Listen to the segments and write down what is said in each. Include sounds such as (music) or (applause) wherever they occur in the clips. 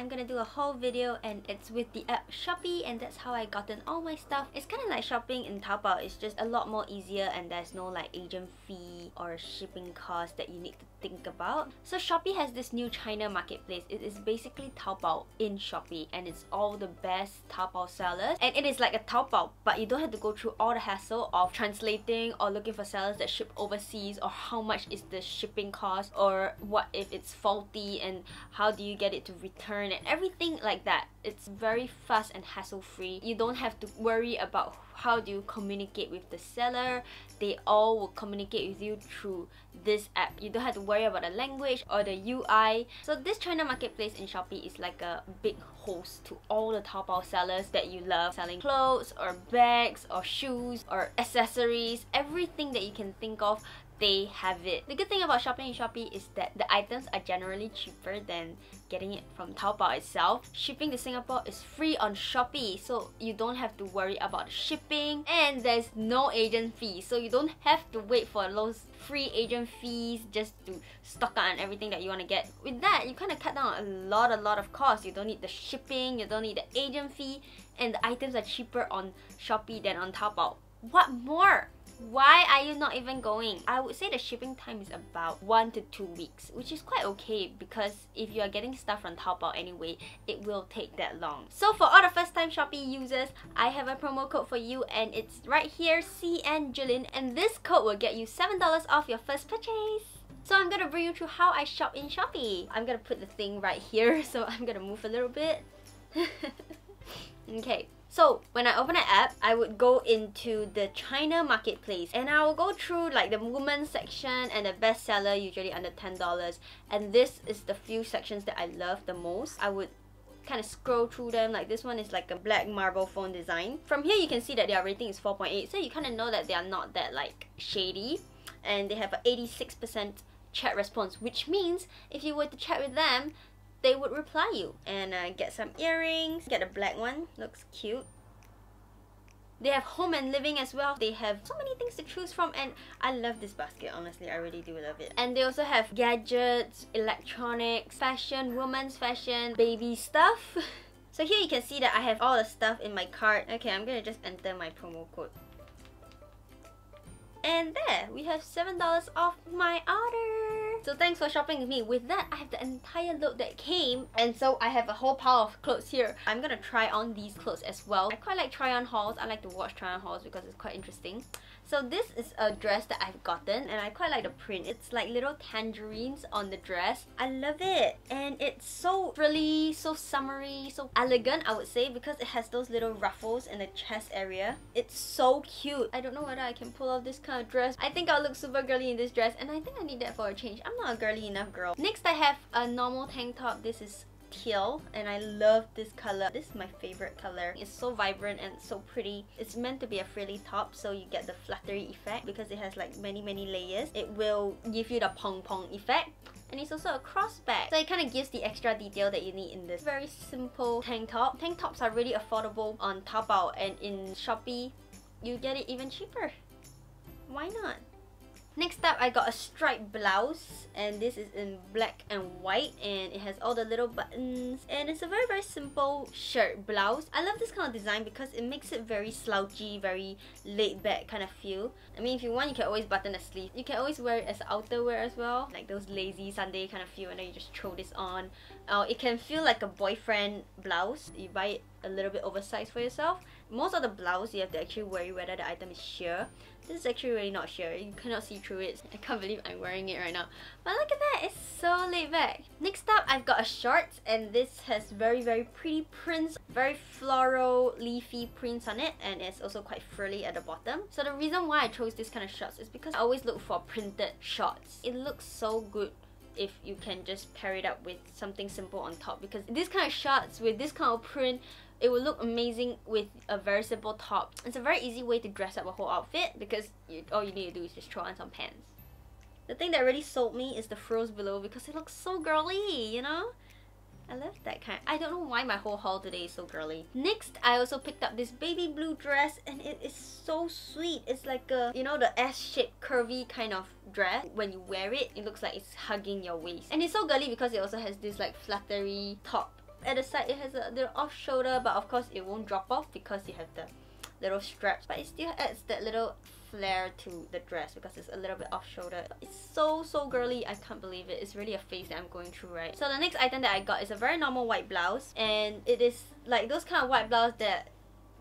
I'm gonna do a whole video and it's with the app Shopee and that's how I gotten all my stuff. It's kind of like shopping in Taobao, it's just a lot more easier and there's no like agent fee or shipping cost that you need to think about. So Shopee has this new China marketplace. It is basically Taobao in Shopee and it's all the best Taobao sellers and it is like a Taobao but you don't have to go through all the hassle of translating or looking for sellers that ship overseas or how much is the shipping cost or what if it's faulty and how do you get it to return and everything like that. It's very fast and hassle free. You don't have to worry about how do you communicate with the seller. They all will communicate with you through this app. You don't have to worry about the language or the UI. So this China marketplace in Shopee is like a big host to all the Taobao sellers that you love selling clothes or bags or shoes or accessories, everything that you can think of they have it. The good thing about shopping in Shopee is that the items are generally cheaper than getting it from Taobao itself. Shipping to Singapore is free on Shopee, so you don't have to worry about shipping and there's no agent fee, so you don't have to wait for those free agent fees just to stock up on everything that you want to get. With that, you kind of cut down a lot, a lot of costs. You don't need the shipping, you don't need the agent fee, and the items are cheaper on Shopee than on Taobao. What more? Why are you not even going? I would say the shipping time is about 1 to 2 weeks, which is quite okay because if you are getting stuff from Taobao anyway, it will take that long. So for all the first time Shopee users, I have a promo code for you and it's right here, CN Julynn, and this code will get you $7 off your first purchase. So I'm gonna bring you through how I shop in Shopee. I'm gonna put the thing right here, (laughs) so I'm gonna move a little bit. (laughs) okay, so when I open an app, I would go into the China marketplace and I will go through like the women's section and the bestseller usually under $10 and this is the few sections that I love the most. I would kind of scroll through them like this one is like a black marble phone design. From here you can see that their rating is 4.8 so you kind of know that they are not that like shady and they have an 86% chat response which means if you were to chat with them they would reply you and uh, get some earrings get a black one looks cute they have home and living as well. They have so many things to choose from and I love this basket, honestly. I really do love it. And they also have gadgets, electronics, fashion, women's fashion, baby stuff. (laughs) so here you can see that I have all the stuff in my cart. Okay, I'm gonna just enter my promo code. And there, we have $7 off my order. So thanks for shopping with me. With that, I have the entire load that came and so I have a whole pile of clothes here. I'm gonna try on these clothes as well. I quite like try on hauls. I like to watch try on hauls because it's quite interesting. So this is a dress that I've gotten and I quite like the print. It's like little tangerines on the dress. I love it. And it's so frilly, so summery, so elegant I would say because it has those little ruffles in the chest area. It's so cute. I don't know whether I can pull off this kind of dress. I think I'll look super girly in this dress and I think I need that for a change. I'm not a girly enough girl. Next I have a normal tank top. This is teal and I love this color. This is my favorite color. It's so vibrant and so pretty. It's meant to be a frilly top so you get the fluttery effect because it has like many many layers. It will give you the pong pong effect and it's also a crossback so it kind of gives the extra detail that you need in this very simple tank top tank tops are really affordable on Taobao and in Shopee you get it even cheaper why not Next up, I got a striped blouse and this is in black and white and it has all the little buttons and it's a very very simple shirt blouse. I love this kind of design because it makes it very slouchy, very laid back kind of feel. I mean if you want you can always button the sleeve. You can always wear it as outerwear as well like those lazy Sunday kind of feel and then you just throw this on. Uh, it can feel like a boyfriend blouse. You buy it a little bit oversized for yourself. Most of the blouse you have to actually worry whether the item is sheer this is actually really not sheer. You cannot see through it. I can't believe I'm wearing it right now. But look at that, it's so laid back. Next up, I've got a short and this has very, very pretty prints. Very floral, leafy prints on it and it's also quite frilly at the bottom. So the reason why I chose this kind of shorts is because I always look for printed shorts. It looks so good if you can just pair it up with something simple on top because this kind of shorts with this kind of print it will look amazing with a very simple top. It's a very easy way to dress up a whole outfit because you, all you need to do is just throw on some pants. The thing that really sold me is the frills below because it looks so girly, you know? I love that kind. I don't know why my whole haul today is so girly. Next, I also picked up this baby blue dress and it is so sweet. It's like a, you know, the S-shaped curvy kind of dress. When you wear it, it looks like it's hugging your waist. And it's so girly because it also has this like fluttery top at the side it has a little off shoulder but of course it won't drop off because you have the little straps but it still adds that little flair to the dress because it's a little bit off shoulder. It's so so girly, I can't believe it. It's really a phase that I'm going through right. So the next item that I got is a very normal white blouse and it is like those kind of white blouse that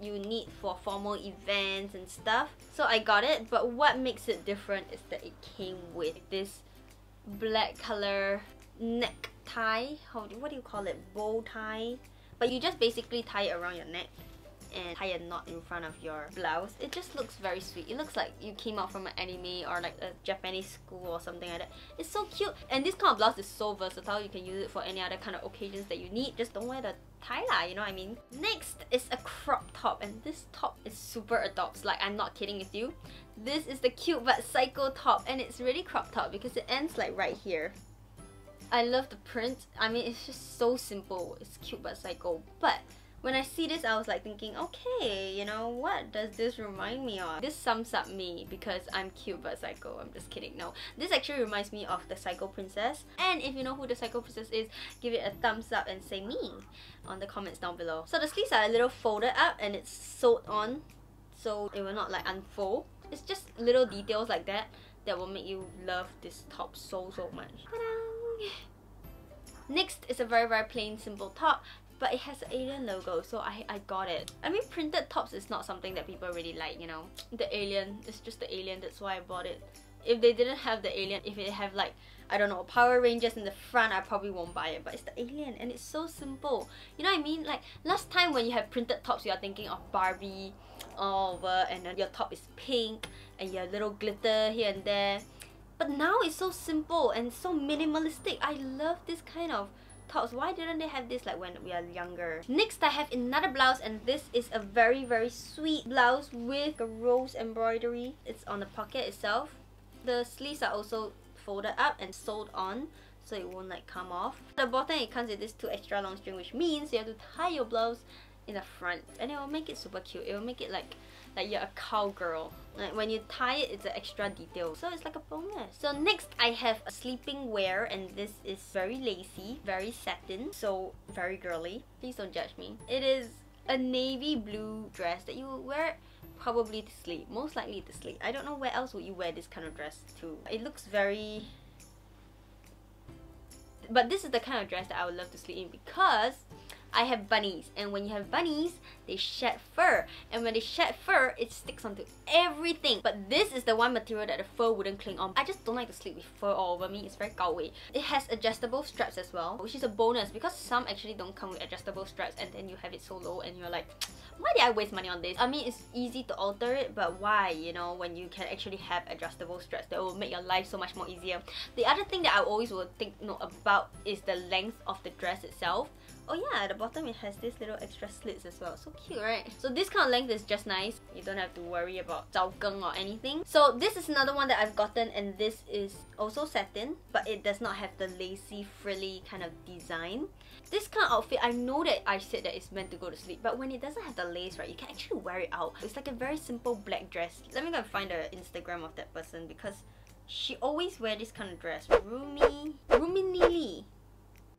you need for formal events and stuff. So I got it, but what makes it different is that it came with this black color neck tie. How do, what do you call it? Bow tie. But you just basically tie it around your neck and tie a knot in front of your blouse. It just looks very sweet. It looks like you came out from an anime or like a Japanese school or something like that. It's so cute. And this kind of blouse is so versatile. You can use it for any other kind of occasions that you need. Just don't wear the tie lah, you know what I mean? Next is a crop top and this top is super adopts. Like I'm not kidding with you. This is the cute but psycho top and it's really crop top because it ends like right here. I love the print. I mean, it's just so simple. It's cute but psycho. But when I see this, I was like thinking, okay, you know, what does this remind me of? This sums up me because I'm cute but psycho. I'm just kidding. No, this actually reminds me of the Psycho Princess. And if you know who the Psycho Princess is, give it a thumbs up and say me on the comments down below. So the sleeves are a little folded up and it's sewed on so it will not like unfold. It's just little details like that that will make you love this top so so much. Next is a very very plain simple top but it has the alien logo so I, I got it. I mean printed tops is not something that people really like you know. The alien, it's just the alien that's why I bought it. If they didn't have the alien, if it have like I don't know, Power Rangers in the front, I probably won't buy it. But it's the alien and it's so simple. You know what I mean? Like last time when you have printed tops, you are thinking of Barbie all over and then your top is pink and your little glitter here and there. But now it's so simple and so minimalistic. I love this kind of tops. Why didn't they have this like when we are younger? Next, I have another blouse and this is a very very sweet blouse with a rose embroidery. It's on the pocket itself. The sleeves are also folded up and sewed on so it won't like come off. At the bottom it comes with this two extra long string which means you have to tie your blouse in the front and it will make it super cute. It will make it like like you're a cowgirl. Like when you tie it, it's an extra detail. So it's like a bonus. So next I have a sleeping wear and this is very lacy, very satin, so very girly. Please don't judge me. It is a navy blue dress that you wear probably to sleep. Most likely to sleep. I don't know where else would you wear this kind of dress to. It looks very but this is the kind of dress that I would love to sleep in because I have bunnies and when you have bunnies they shed fur and when they shed fur it sticks onto everything but this is the one material that the fur wouldn't cling on I just don't like to sleep with fur all over me it's very gao it has adjustable straps as well which is a bonus because some actually don't come with adjustable straps and then you have it so low and you're like (tsk) why did I waste money on this? I mean, it's easy to alter it, but why, you know, when you can actually have adjustable straps that will make your life so much more easier. The other thing that I always will think note about is the length of the dress itself. Oh yeah, at the bottom it has this little extra slits as well. So cute, right? So this kind of length is just nice. You don't have to worry about 早更 or anything. So this is another one that I've gotten and this is also satin, but it does not have the lacy, frilly kind of design. This kind of outfit, I know that I said that it's meant to go to sleep, but when it doesn't have the lace, right, you can actually wear it out. It's like a very simple black dress. Let me go find the Instagram of that person because she always wear this kind of dress. Rumi, Rumi Nili.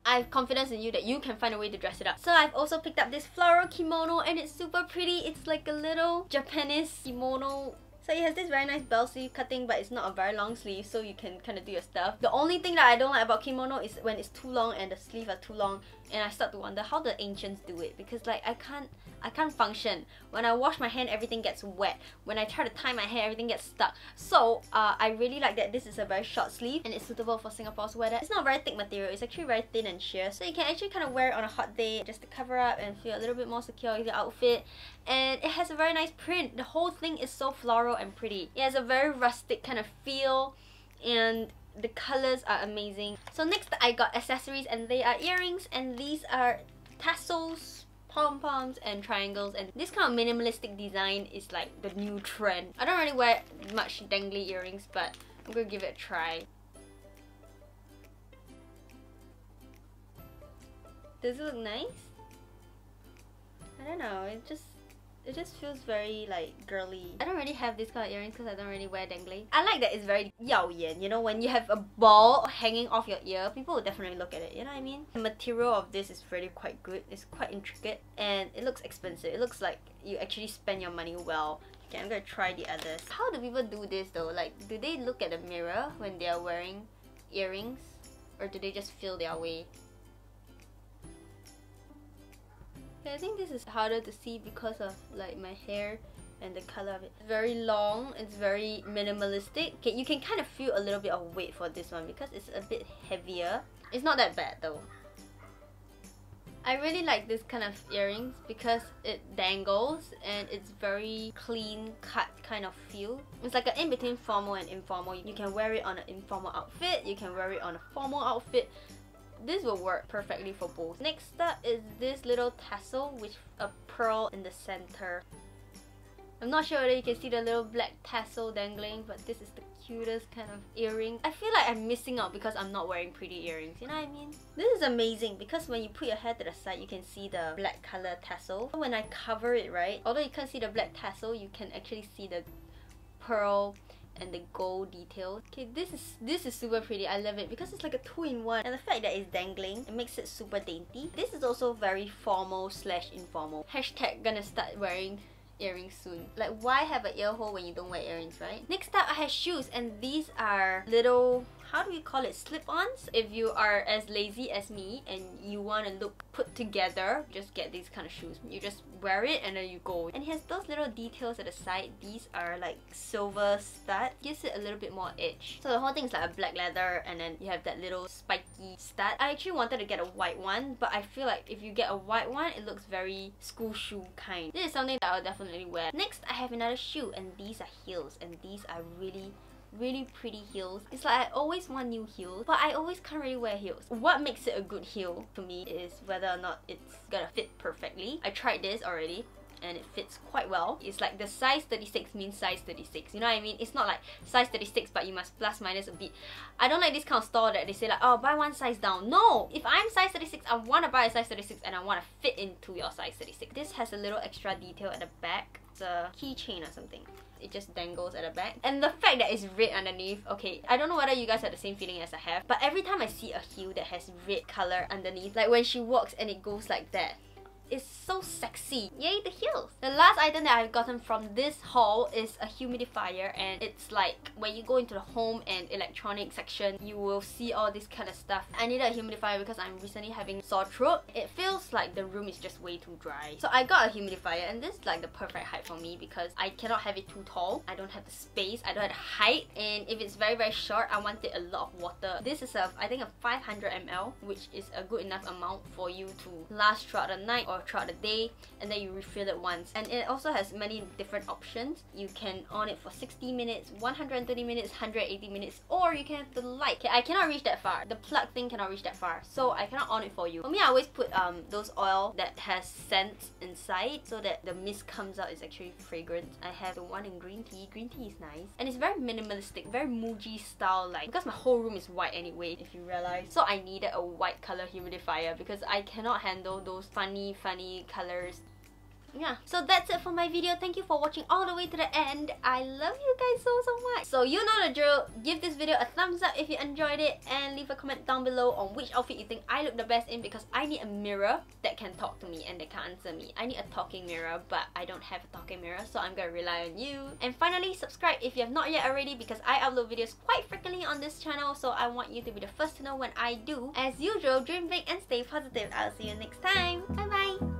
I have confidence in you that you can find a way to dress it up. So I've also picked up this floral kimono and it's super pretty. It's like a little Japanese kimono so it has this very nice bell sleeve cutting but it's not a very long sleeve so you can kind of do your stuff. The only thing that I don't like about kimono is when it's too long and the sleeves are too long and I start to wonder how the ancients do it because like I can't I can't function. When I wash my hand everything gets wet. When I try to tie my hair everything gets stuck. So uh, I really like that this is a very short sleeve and it's suitable for Singapore's weather. It's not very thick material, it's actually very thin and sheer so you can actually kind of wear it on a hot day just to cover up and feel a little bit more secure with your outfit and it has a very nice print. The whole thing is so floral and pretty. It has a very rustic kind of feel and the colors are amazing. So next I got accessories and they are earrings and these are tassels pom-poms and triangles and this kind of minimalistic design is like the new trend. I don't really wear much dangly earrings but I'm gonna give it a try. Does it look nice? I don't know, it just It just feels very like girly. I don't really have this kind of earrings because I don't really wear dangling. I like that it's very 耀眼, you know, when you have a ball hanging off your ear, people will definitely look at it, you know what I mean? The material of this is really quite good. It's quite intricate and it looks expensive. It looks like you actually spend your money well. Okay, I'm gonna try the others. How do people do this though? Like, do they look at the mirror when they are wearing earrings? Or do they just feel their way? I think this is harder to see because of like my hair and the color of it. Very long, it's very minimalistic. Okay, you can kind of feel a little bit of weight for this one because it's a bit heavier. It's not that bad though. I really like this kind of earrings because it dangles and it's very clean cut kind of feel. It's like an in-between formal and informal. You can wear it on an informal outfit, you can wear it on a formal outfit this will work perfectly for both. Next up is this little tassel with a pearl in the center. I'm not sure whether you can see the little black tassel dangling, but this is the cutest kind of earring. I feel like I'm missing out because I'm not wearing pretty earrings, you know what I mean? This is amazing because when you put your hair to the side, you can see the black color tassel. When I cover it, right, although you can't see the black tassel, you can actually see the pearl and the gold details. Okay, this is this is super pretty. I love it because it's like a two-in-one. And the fact that it's dangling, it makes it super dainty. This is also very formal slash informal. Hashtag gonna start wearing earrings soon. Like why have an ear hole when you don't wear earrings, right? Next up, I have shoes and these are little how do we call it slip-ons? If you are as lazy as me and you want to look put together just get these kind of shoes. You just wear it and then you go. And it has those little details at the side. These are like silver stud. Gives it a little bit more edge. So the whole thing is like a black leather and then you have that little spiky stud. I actually wanted to get a white one but I feel like if you get a white one it looks very school shoe kind. This is something that I'll definitely wear. Next I have another shoe and these are heels and these are really really pretty heels. It's like I always want new heels, but I always can't really wear heels. What makes it a good heel to me is whether or not it's gonna fit perfectly. I tried this already and it fits quite well. It's like the size 36 means size 36. You know what I mean? It's not like size 36 but you must plus minus a bit. I don't like this kind of store that they say like, oh, buy one size down. No! If I'm size 36, I want to buy a size 36 and I want to fit into your size 36. This has a little extra detail at the back. It's a keychain or something it just dangles at the back. And the fact that it's red underneath, okay, I don't know whether you guys have the same feeling as I have, but every time I see a heel that has red color underneath, like when she walks and it goes like that, is so sexy. Yay, the heels! The last item that I've gotten from this haul is a humidifier and it's like when you go into the home and electronic section, you will see all this kind of stuff. I needed a humidifier because I'm recently having sore throat. It feels like the room is just way too dry. So I got a humidifier and this is like the perfect height for me because I cannot have it too tall. I don't have the space, I don't have the height and if it's very very short, I wanted a lot of water. This is a, I think a 500 ml which is a good enough amount for you to last throughout the night or throughout the day and then you refill it once. And it also has many different options. You can on it for 60 minutes 130 minutes 180 minutes or you can have the light. Okay, I cannot reach that far. The plug thing cannot reach that far so I cannot on it for you. For me I always put um those oil that has scent inside so that the mist comes out is actually fragrant. I have the one in green tea. Green tea is nice. And it's very minimalistic very Muji style like because my whole room is white anyway if you realize. So I needed a white color humidifier because I cannot handle those funny funny colors yeah so that's it for my video. Thank you for watching all the way to the end. I love you guys so so much. So you know the drill. Give this video a thumbs up if you enjoyed it and leave a comment down below on which outfit you think i look the best in because i need a mirror that can talk to me and that can answer me. I need a talking mirror but i don't have a talking mirror so i'm gonna rely on you. And finally subscribe if you have not yet already because i upload videos quite frequently on this channel so i want you to be the first to know when i do. As usual dream big and stay positive. I'll see you next time. Bye bye